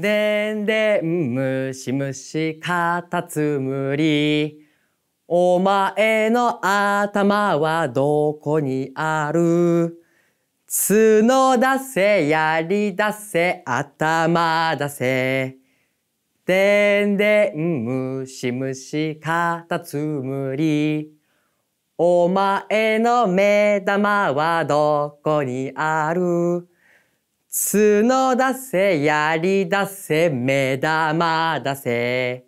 でんでんむしむしかたつむり。お前の頭はどこにある？角出せ槍出せ頭出せ。でんでんむしむしかたつむり。お前の目玉はどこにある？角出せ槍出せ目玉出せ。